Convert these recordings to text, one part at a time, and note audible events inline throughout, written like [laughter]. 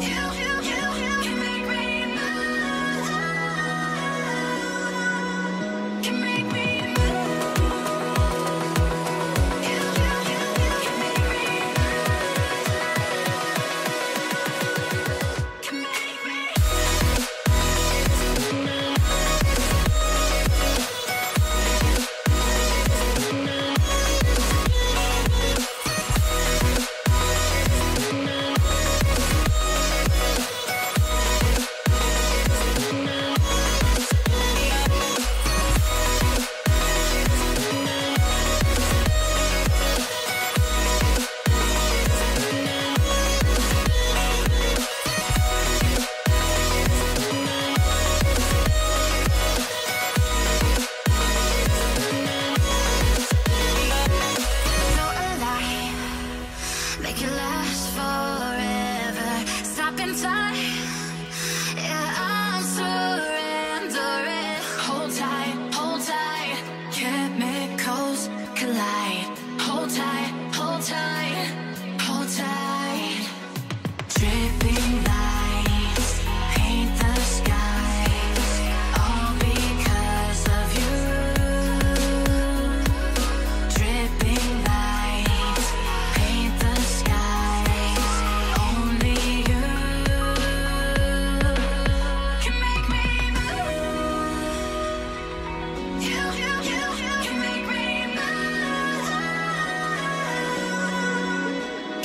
天。[laughs]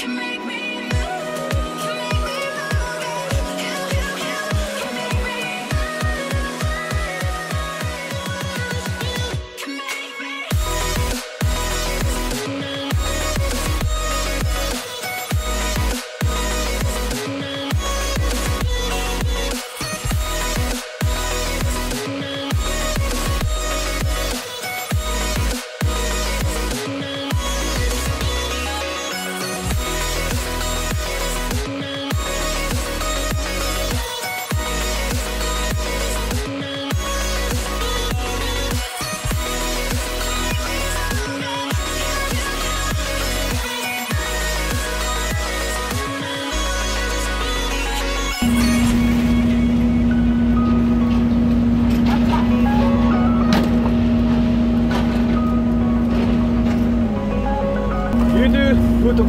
Can make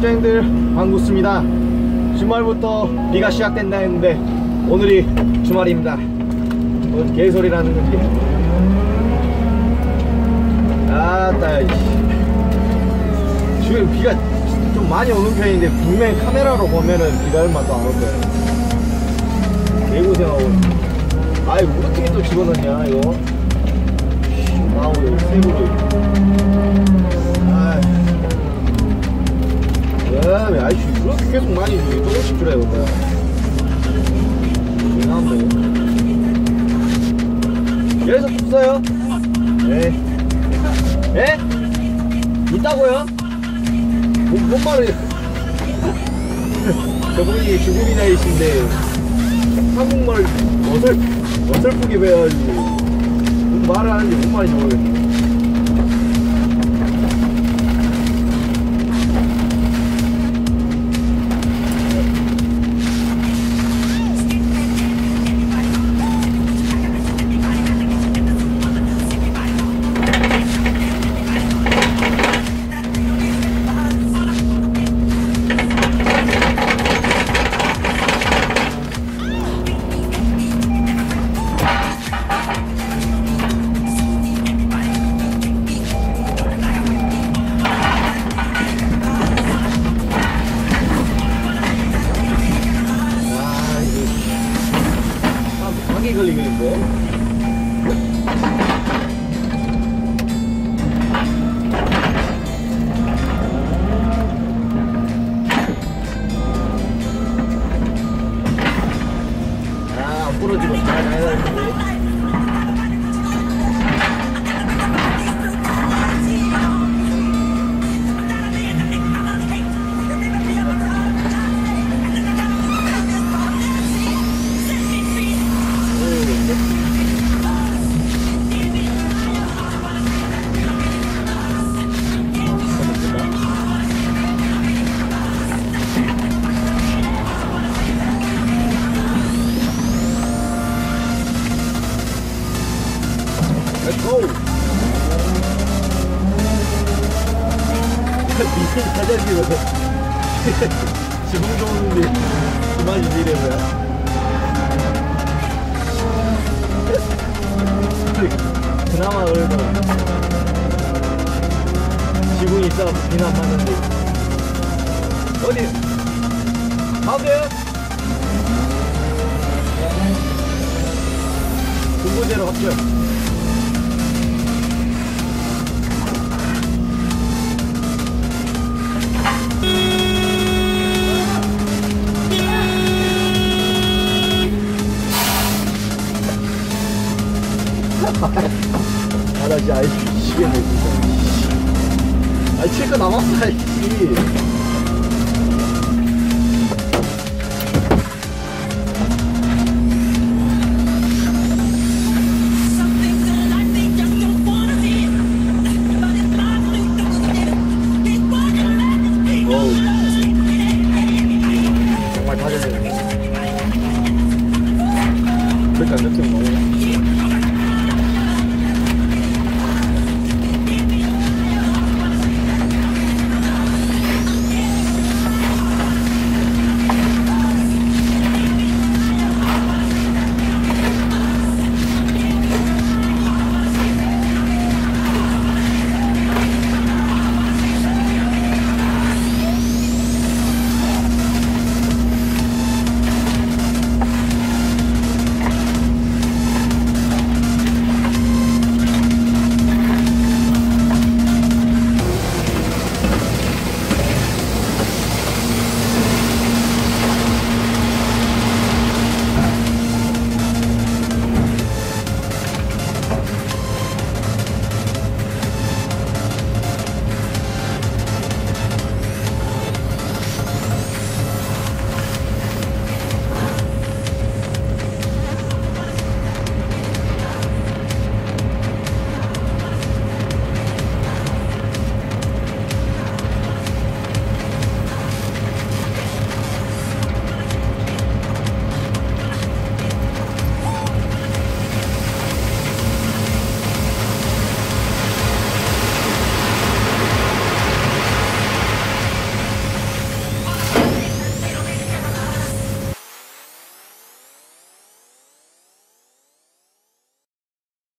구독자님들 반갑습니다. 주말부터 비가 시작된다 했는데 오늘이 주말입니다. 뭔 개소리라는 건지 아따. 지금 비가 좀 많이 오는 편인데 분명히 카메라로 보면은 비가 얼마 또안 온대 개고생하고. 아이 어떻게 또 집어넣냐 이거? 아우 이거 세부로 야, 왜 아이씨 이렇게 계속 많이 줘. 조금씩 이거. 이상한데. 계속 없어요? 네. 예? 있다고요? 뭐, 뭔 말을. [laughs] 저분이 중국인이신데 한국말 어설, 어설프게 배워가지고 뭔 말을 하는지 뭔 말인지 모르겠네. 감기 걸리겠는데? 아, 부러지고 잘 가야 되는데. 어? [laughs] 미친 사장님은 지붕 좋은데. 그만 유지래 뭐야 그나마? 그래도 지붕이 비난 받는 아이, 칠거 남았어, 아이씨.